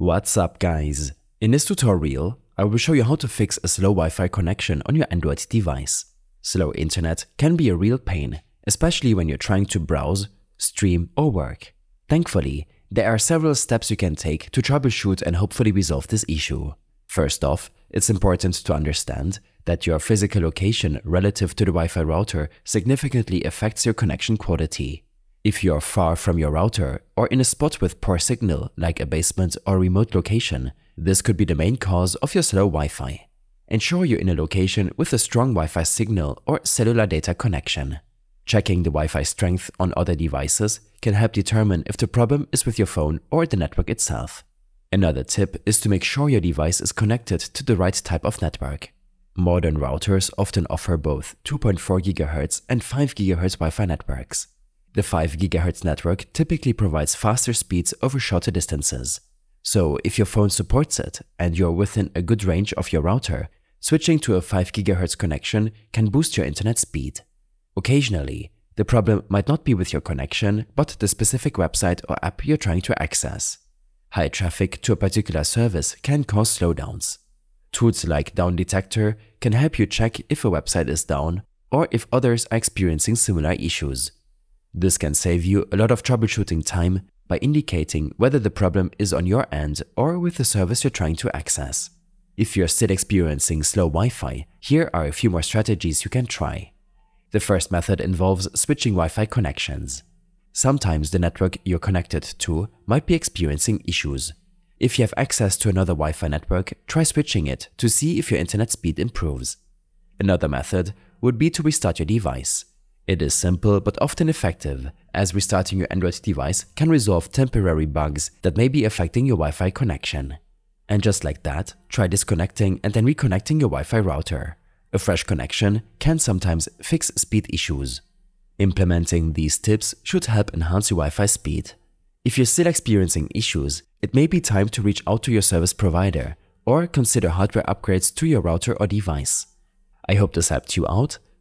What's up guys? In this tutorial, I will show you how to fix a slow Wi-Fi connection on your Android device. Slow internet can be a real pain, especially when you're trying to browse, stream or work. Thankfully, there are several steps you can take to troubleshoot and hopefully resolve this issue. First off, it's important to understand that your physical location relative to the Wi-Fi router significantly affects your connection quality. If you are far from your router or in a spot with poor signal like a basement or remote location, this could be the main cause of your slow Wi-Fi. Ensure you're in a location with a strong Wi-Fi signal or cellular data connection. Checking the Wi-Fi strength on other devices can help determine if the problem is with your phone or the network itself. Another tip is to make sure your device is connected to the right type of network. Modern routers often offer both 2.4 GHz and 5 GHz Wi-Fi networks. The 5 GHz network typically provides faster speeds over shorter distances. So if your phone supports it and you're within a good range of your router, switching to a 5 GHz connection can boost your internet speed. Occasionally, the problem might not be with your connection, but the specific website or app you're trying to access. High traffic to a particular service can cause slowdowns. Tools like Down Detector can help you check if a website is down or if others are experiencing similar issues. This can save you a lot of troubleshooting time by indicating whether the problem is on your end or with the service you're trying to access. If you're still experiencing slow Wi-Fi, here are a few more strategies you can try. The first method involves switching Wi-Fi connections. Sometimes the network you're connected to might be experiencing issues. If you have access to another Wi-Fi network, try switching it to see if your internet speed improves. Another method would be to restart your device. It is simple but often effective, as restarting your Android device can resolve temporary bugs that may be affecting your Wi-Fi connection. And just like that, try disconnecting and then reconnecting your Wi-Fi router. A fresh connection can sometimes fix speed issues. Implementing these tips should help enhance your Wi-Fi speed. If you're still experiencing issues, it may be time to reach out to your service provider or consider hardware upgrades to your router or device. I hope this helped you out